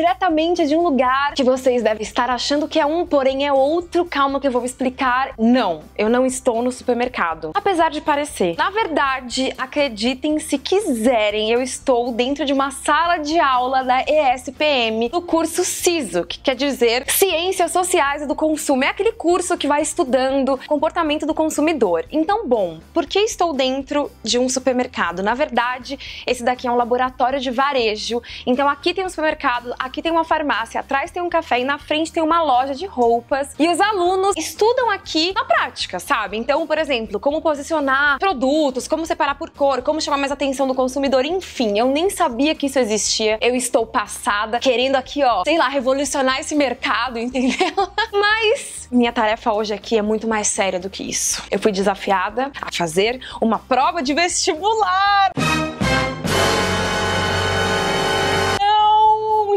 diretamente de um lugar que vocês devem estar achando que é um, porém é outro. Calma que eu vou explicar. Não, eu não estou no supermercado. Apesar de parecer. Na verdade, acreditem se quiserem, eu estou dentro de uma sala de aula da ESPM do curso CISO, que quer dizer Ciências Sociais do Consumo. É aquele curso que vai estudando comportamento do consumidor. Então, bom, por que estou dentro de um supermercado? Na verdade, esse daqui é um laboratório de varejo. Então, aqui tem um supermercado, tem uma farmácia, atrás tem um café e na frente tem uma loja de roupas. E os alunos estudam aqui na prática, sabe? Então, por exemplo, como posicionar produtos, como separar por cor, como chamar mais atenção do consumidor, enfim, eu nem sabia que isso existia. Eu estou passada, querendo aqui, ó, sei lá, revolucionar esse mercado, entendeu? Mas minha tarefa hoje aqui é muito mais séria do que isso. Eu fui desafiada a fazer uma prova de vestibular.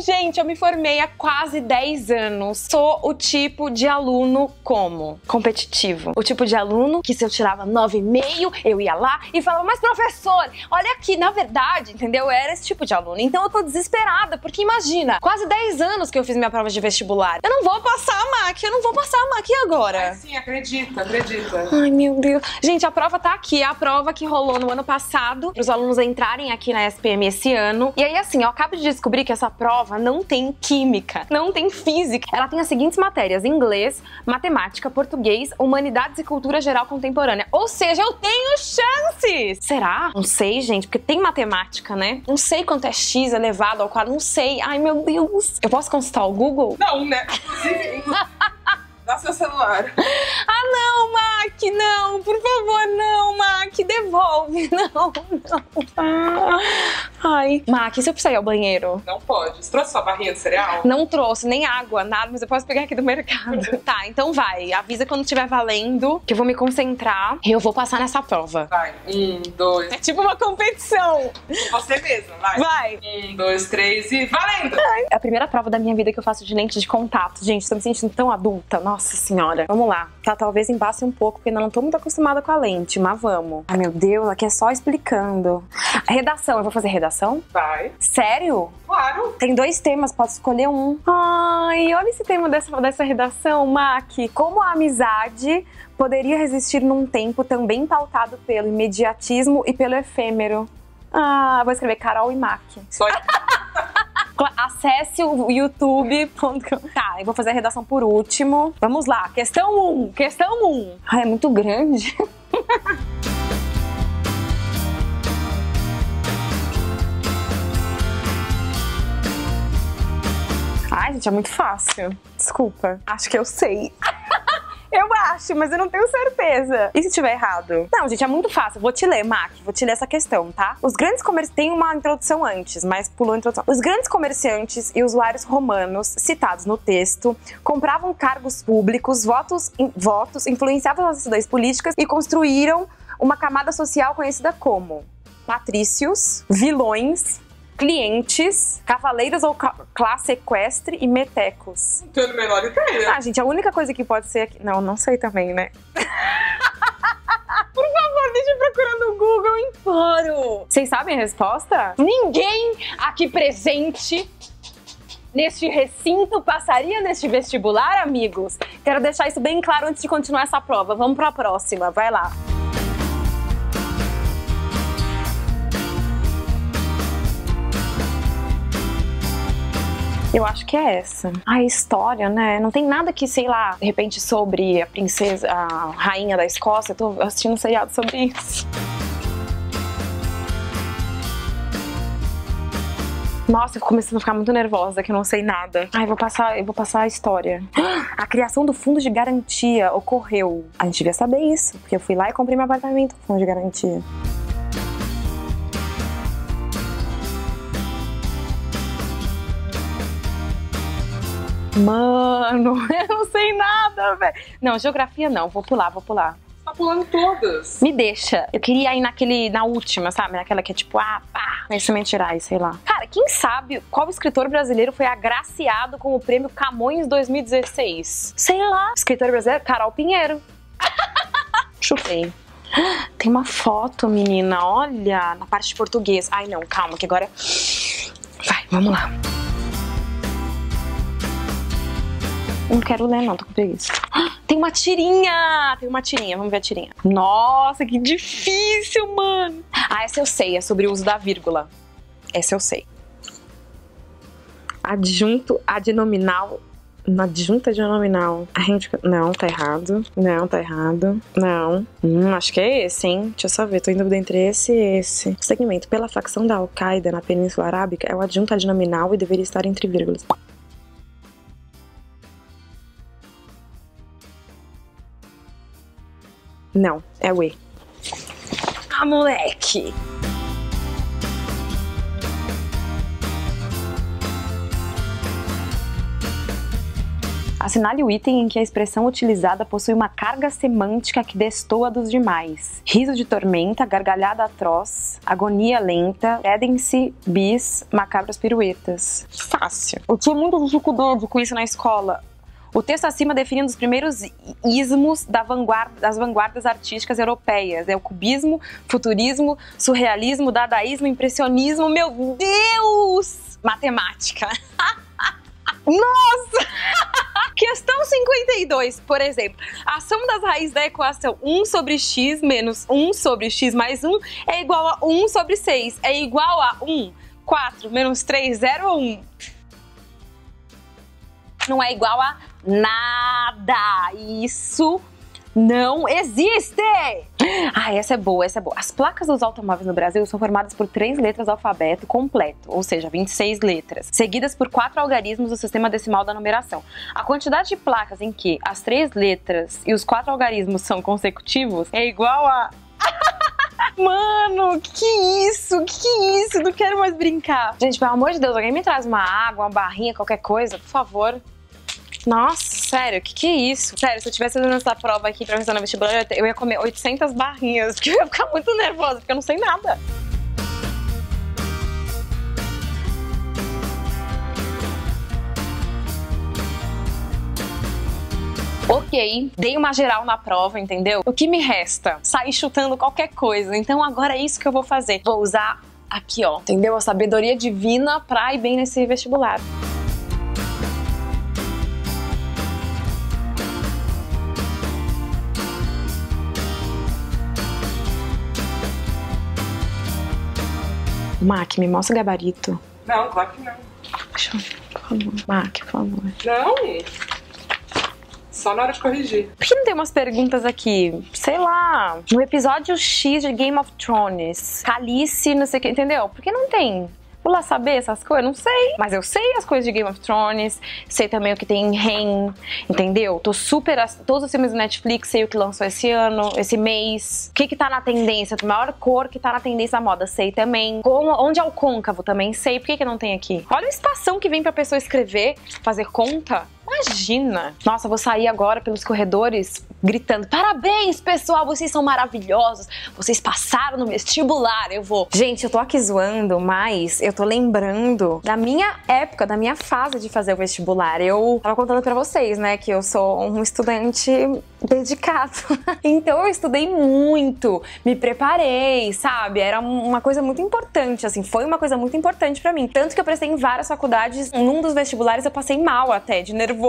Gente, eu me formei há quase 10 anos. Sou o tipo de aluno como? Competitivo. O tipo de aluno que se eu tirava 9,5, eu ia lá e falava, mas professor, olha aqui, na verdade, entendeu? Eu era esse tipo de aluno. Então eu tô desesperada, porque imagina, quase 10 anos que eu fiz minha prova de vestibular. Eu não vou passar a MAC, eu não vou passar a MAC agora. Ai, sim, acredita, acredita. Ai, meu Deus. Gente, a prova tá aqui, é a prova que rolou no ano passado, para os alunos entrarem aqui na SPM esse ano. E aí, assim, eu acabo de descobrir que essa prova prova não tem química, não tem física. Ela tem as seguintes matérias: inglês, matemática, português, humanidades e cultura geral contemporânea. Ou seja, eu tenho chances! Será? Não sei, gente, porque tem matemática, né? Não sei quanto é x elevado ao quadrado, não sei. Ai, meu Deus. Eu posso consultar o Google? Não, né? Inclusive, Dá seu celular. Ah, não, Mac, não, por favor, não, Mac, devolve. Não, não. Ah. Ai. Mac, se eu precisar ir ao banheiro? Não pode. Você trouxe sua barrinha de cereal? Não trouxe, nem água, nada, mas eu posso pegar aqui do mercado. tá, então vai. Avisa quando estiver valendo, que eu vou me concentrar e eu vou passar nessa prova. Vai. Um, dois. É tipo uma competição. Você mesmo, vai. Vai. Um, dois, três e valendo! Ai. É a primeira prova da minha vida que eu faço de lente de contato. Gente, tô me sentindo tão adulta. Nossa. Senhora. Vamos lá. Tá, talvez embace um pouco, porque ainda não tô muito acostumada com a lente, mas vamos. Ai, meu Deus, aqui é só explicando. Redação, eu vou fazer redação? Vai. Sério? Claro. Tem dois temas, posso escolher um. Ai, olha esse tema dessa, dessa redação, Mac. Como a amizade poderia resistir num tempo também pautado pelo imediatismo e pelo efêmero? Ah, vou escrever Carol e Mac. Só Acesse o youtube.com. Tá, eu vou fazer a redação por último. Vamos lá, questão 1. Um, questão 1. Um. Ai, é muito grande. Ai, gente, é muito fácil. Desculpa. Acho que eu sei. Eu acho, mas eu não tenho certeza. E se tiver errado? Não, gente, é muito fácil. Vou te ler, Mac. Vou te ler essa questão, tá? Os grandes comerciantes. Tem uma introdução antes, mas pulou a introdução. Os grandes comerciantes e usuários romanos citados no texto compravam cargos públicos, votos, in, votos influenciavam as decisões políticas e construíram uma camada social conhecida como patrícios, vilões, clientes, cavaleiros ou ca classe equestre e metecos. Não tenho a menor ideia. Ah, gente, a única coisa que pode ser aqui. Não, não sei também, né? Por favor, deixa eu procurar no Google Emporo. Vocês sabem a resposta? Ninguém aqui presente neste recinto passaria neste vestibular, amigos? Quero deixar isso bem claro antes de continuar essa prova. Vamos para a próxima, vai lá. Eu acho que é essa. A história, né? Não tem nada que, sei lá, de repente sobre a princesa, a rainha da Escócia. Eu tô assistindo um seriado sobre isso. Nossa, eu começando a ficar muito nervosa que eu não sei nada. Ai, vou passar, eu vou passar a história. A criação do fundo de garantia ocorreu. A gente devia saber isso, porque eu fui lá e comprei meu apartamento fundo de garantia. Mano, eu não sei nada, velho. Não, geografia não, vou pular, vou pular. Tá pulando todas. Me deixa. Eu queria ir naquele, na última, sabe? Naquela que é tipo, ah, pá, conhecimento gerais, sei lá. Cara, quem sabe qual escritor brasileiro foi agraciado com o prêmio Camões 2016? Sei lá. Escritor brasileiro? Carol Pinheiro. Chutei. Tem uma foto, menina, olha, na parte de português. Ai, não, calma, que agora. Vai, vamos lá. Não quero ler, não, tô com preguiça. Tem uma tirinha! Tem uma tirinha, vamos ver a tirinha. Nossa, que difícil, mano! Ah, essa eu sei, é sobre o uso da vírgula. Essa eu sei. Adjunto adnominal na adjunta adnominal. A gente. Não, tá errado. Não, tá errado. Não. Hum, acho que é esse, hein? Deixa eu só ver. Tô em dúvida entre esse e esse. O segmento pela facção da Al-Qaeda na Península Arábica é o adjunto adnominal e deveria estar entre vírgulas. Não, é o E. Ah, moleque! Assinale o item em que a expressão utilizada possui uma carga semântica que destoa dos demais. Riso de tormenta, gargalhada atroz, agonia lenta, pedem-se bis, macabras piruetas. Fácil. Eu tinha muita dificuldade com isso na escola. O texto acima define um dos primeiros ismos da vanguarda, das vanguardas artísticas europeias. É o cubismo, futurismo, surrealismo, dadaísmo, impressionismo. Meu Deus! Matemática. Nossa! Questão 52, por exemplo. A soma das raízes da equação 1 sobre x menos 1 sobre x mais 1 é igual a 1 sobre 6. É igual a 1, 4 menos 3, 0 ou 1? Não é igual a nada. Isso não existe! Ah, essa é boa, essa é boa. As placas dos automóveis no Brasil são formadas por três letras do alfabeto completo, ou seja, 26 letras, seguidas por quatro algarismos do sistema decimal da numeração. A quantidade de placas em que as três letras e os quatro algarismos são consecutivos é igual a. Mano, que isso? Que isso? Não quero mais brincar. Gente, pelo amor de Deus, alguém me traz uma água, uma barrinha, qualquer coisa, por favor. Nossa, sério, que que é isso? Sério, se eu tivesse fazendo essa prova aqui pra fazer na vestibular, eu ia comer 800 barrinhas, porque eu ia ficar muito nervosa, porque eu não sei nada. Ok, dei uma geral na prova, entendeu? O que me resta? Sair chutando qualquer coisa. Então agora é isso que eu vou fazer. Vou usar aqui, ó, entendeu? A sabedoria divina pra ir bem nesse vestibular. Mac, me mostra o gabarito. Não, claro que não. Deixa eu, por favor. Mac, por favor. Não. Só na hora de corrigir. Por que não tem umas perguntas aqui? Sei lá, no episódio X de Game of Thrones, Calice, não sei o que, entendeu? Por que não tem? Vou lá saber essas coisas? Não sei. Mas eu sei as coisas de Game of Thrones, sei também o que tem em Rain, entendeu? Tô super. Todos os filmes do Netflix, sei o que lançou esse ano, esse mês. O que que tá na tendência, a maior cor que tá na tendência da moda, sei também. Como, onde é o côncavo também, sei. Por que que não tem aqui? Olha a espação que vem pra pessoa escrever, fazer conta. Imagina! Nossa, vou sair agora pelos corredores gritando: parabéns, pessoal, vocês são maravilhosos, vocês passaram no vestibular. Eu vou. Gente, eu tô aqui zoando, mas eu tô lembrando da minha época, da minha fase de fazer o vestibular. Eu tava contando pra vocês, né, que eu sou um estudante dedicado. então eu estudei muito, me preparei, sabe? Era uma coisa muito importante, assim, foi uma coisa muito importante para mim. Tanto que eu prestei em várias faculdades, num dos vestibulares eu passei mal até, de nervoso.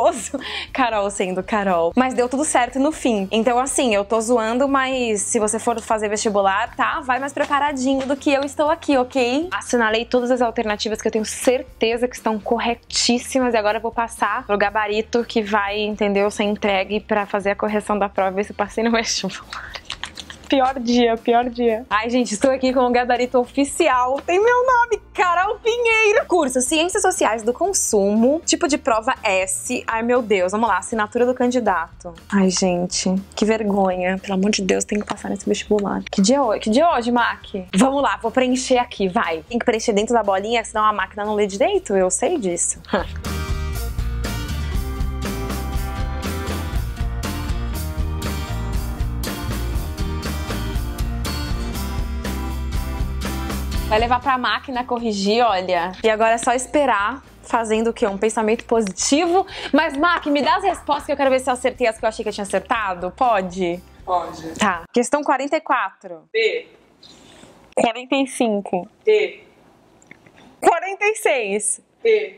Carol sendo Carol. Mas deu tudo certo no fim. Então, assim, eu tô zoando, mas se você for fazer vestibular, tá? Vai mais preparadinho do que eu estou aqui, ok? Assinalei todas as alternativas que eu tenho certeza que estão corretíssimas e agora eu vou passar pro gabarito que vai, entendeu, ser entregue para fazer a correção da prova, ver se passei no vestibular. Pior dia, pior dia. Ai, gente, estou aqui com o gabarito oficial. Tem meu nome, Carol Pinheiro. Curso Ciências Sociais do Consumo, tipo de prova S. Ai, meu Deus, vamos lá, assinatura do candidato. Ai, gente, que vergonha. Pelo amor de Deus, tem que passar nesse vestibular. Que dia hoje? Que dia hoje, Mac? Vamos lá, vou preencher aqui, vai. Tem que preencher dentro da bolinha, senão a máquina não lê direito. Eu sei disso. Vai levar pra máquina corrigir, olha. E agora é só esperar fazendo o quê? Um pensamento positivo. Mas, Mac, me dá as respostas que eu quero ver se eu acertei as que eu achei que eu tinha acertado. Pode? Pode. Tá. Questão 44. B. 45. E. 46. E.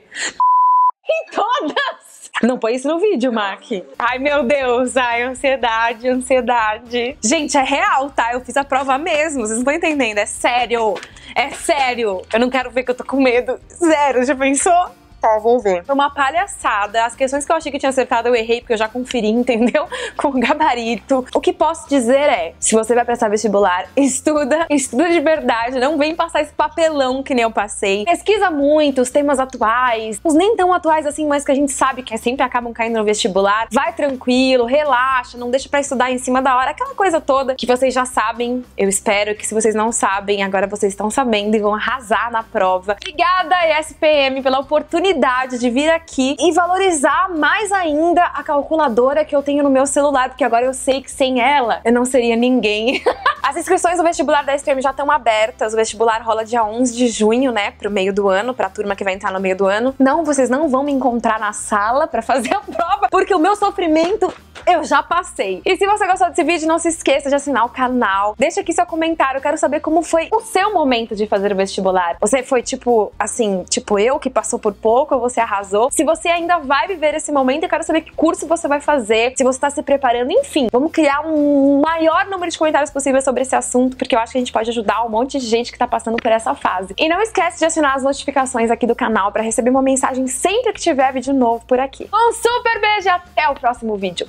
Em todas! Não põe isso no vídeo, Mac. Ai, meu Deus. Ai, ansiedade, ansiedade. Gente, é real, tá? Eu fiz a prova mesmo. Vocês não estão entendendo. É sério. É sério. Eu não quero ver que eu tô com medo. Zero. Já pensou? Tá, vou ver. Foi uma palhaçada. As questões que eu achei que tinha acertado, eu errei, porque eu já conferi, entendeu? Com o gabarito. O que posso dizer é: se você vai prestar vestibular, estuda, estuda de verdade. Não vem passar esse papelão que nem eu passei. Pesquisa muito os temas atuais, os nem tão atuais assim, mas que a gente sabe que sempre acabam caindo no vestibular. Vai tranquilo, relaxa, não deixa para estudar em cima da hora. Aquela coisa toda que vocês já sabem. Eu espero que se vocês não sabem, agora vocês estão sabendo e vão arrasar na prova. Obrigada, SPM, pela oportunidade oportunidade de vir aqui e valorizar mais ainda a calculadora que eu tenho no meu celular, porque agora eu sei que sem ela eu não seria ninguém. As inscrições do vestibular da SPM já estão abertas. O vestibular rola dia 11 de junho, né, pro meio do ano, pra turma que vai entrar no meio do ano. Não, vocês não vão me encontrar na sala para fazer a prova, porque o meu sofrimento eu já passei. E se você gostou desse vídeo, não se esqueça de assinar o canal. Deixa aqui seu comentário, eu quero saber como foi o seu momento de fazer o vestibular. Você foi tipo, assim, tipo eu, que passou por pouco, ou você arrasou? Se você ainda vai viver esse momento, eu quero saber que curso você vai fazer, se você tá se preparando, enfim. Vamos criar um maior número de comentários possível sobre esse assunto, porque eu acho que a gente pode ajudar um monte de gente que tá passando por essa fase. E não esquece de assinar as notificações aqui do canal para receber uma mensagem sempre que tiver vídeo novo por aqui. Um super beijo e até o próximo vídeo.